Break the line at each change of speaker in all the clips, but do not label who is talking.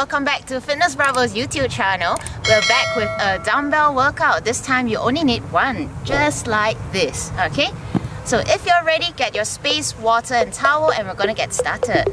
welcome back to Fitness Bravo's YouTube channel. We're back with a dumbbell workout. This time you only need one, just like this, okay? So if you're ready, get your space, water and towel and we're gonna get started.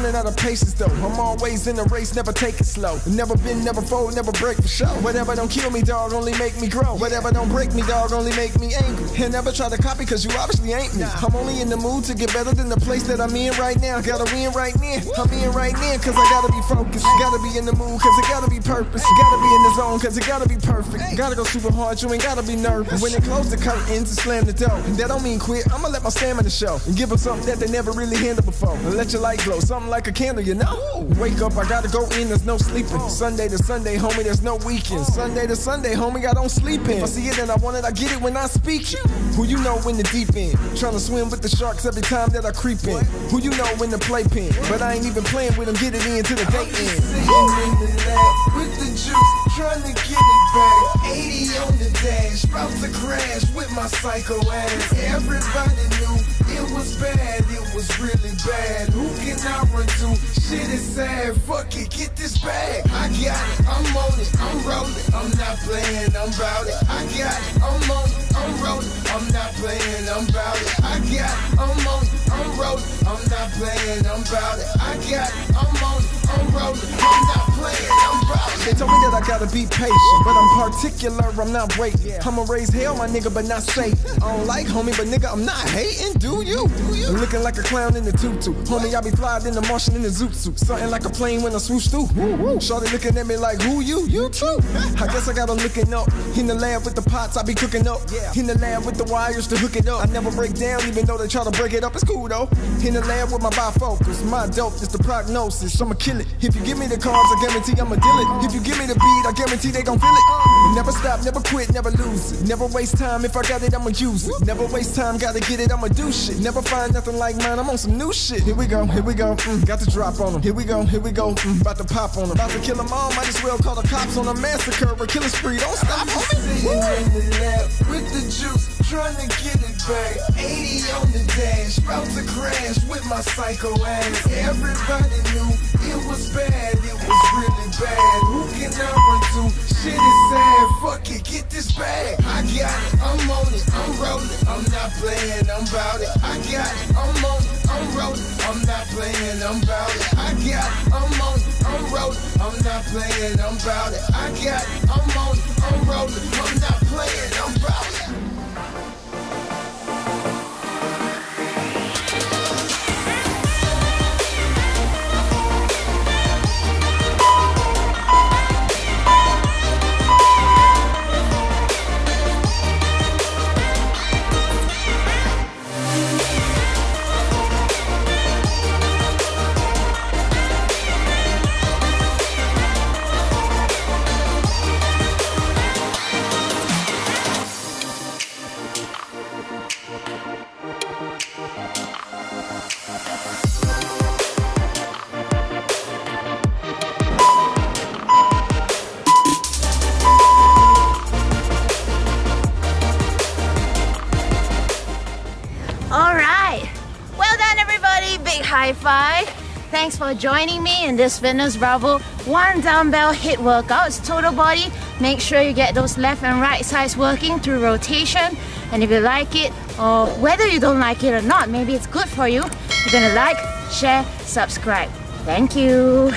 Running out of patience though. I'm always in the race, never take it slow. Never been, never fold, never break for show. Whatever don't kill me, dog, only make me grow. Whatever don't break me, dog, only make me angry. And never try to copy, cause you obviously ain't me. I'm only in the mood to get better than the place that I'm in right now. Gotta win right now. I'm in right now, cause I gotta be focused. Gotta be in the mood, cause it gotta be purpose. Gotta be in the zone, cause it gotta be perfect. Gotta go super hard, you ain't gotta be nervous. When they close the curtains and slam the door, and that don't mean quit. I'ma let my stamina show and give them something that they never really handled before. And let your light glow, something like a candle, you know. Wake up, I gotta go in, there's no sleeping. Sunday to Sunday, homie, there's no weekend. Sunday to Sunday, homie, I don't sleep in. If I see it and I want it, I get it when I speak it. Who you know in the deep end? Trying to swim with the sharks every time that I creep in. Who you know in the playpen? But I ain't even playing with them, get it in to the day end.
With the juice, trying to get it back. 80 on the dash, about to crash with my psycho ass. Everybody knew it was bad, it was really bad. Who can I run to? Shit is sad, fuck it, get this bag. I got it, I'm on it, I'm rolling. I'm not playing, I'm bout it. I got it, I'm on it, I'm rolling. I'm not playing, I'm bout it. I got it, I'm on it, I'm rolling. I'm not playing, I'm bout it. I got it, I'm on it, I'm rolling. I'm not playing, I'm bout
They told me that I gotta be patient, but I'm particular, I'm not waiting. I'ma raise hell, my nigga, but not Satan. I don't like homie, but nigga, I'm not hating, do you? I'm looking like a clown in the tutu. Homie, I be flying in the Martian in the zoot suit. Something like a plane when I swoosh through. Shorty looking at me like, who you? You too. I guess I gotta looking up. In the lab with the pots, I be cooking up. In the lab with the wires to hook it up. I never break down, even though they try to break it up. It's cool though. In the lab with my bifocals. My dope is the prognosis. I'ma kill it. If you give me the carbs, I guarantee I'ma deal it. If you give me the beat, I guarantee they gon' feel it. Never stop, never quit, never lose it. Never waste time. If I got it, I'ma use it. Never waste time, gotta get it, I'ma do shit. Never find nothing like mine, I'm on some new shit. Here we go, here we go. Mm, got the drop on them. Here we go, here we go. Mm, about to pop on them. About to kill them all, might as well call the cops on a massacre or kill a spree. Don't stop,
Sitting
homie.
in the lab with the juice, trying to get back. 80 on the dash, about to crash with my psycho ass. Everybody knew it was bad, it was really bad. Who can I run to? Shit is sad, fuck it, get this bag. I got it, I'm on it, I'm rolling. I'm not playing, I'm bout it. I got it, I'm on it, I'm rolling. I'm not playing, I'm bout it. I got it, I'm on it, I'm rolling. I'm not playing, I'm bout it. I got it, I'm on it, I'm rolling. I'm not playing, I'm bout it.
Big high five. Thanks for joining me in this Fitness Bravo one dumbbell HIIT workout. It's total body Make sure you get those left and right sides working through rotation. And if you like it, or whether you don't like it or not, maybe it's good for you, you're gonna like, share, subscribe. Thank you.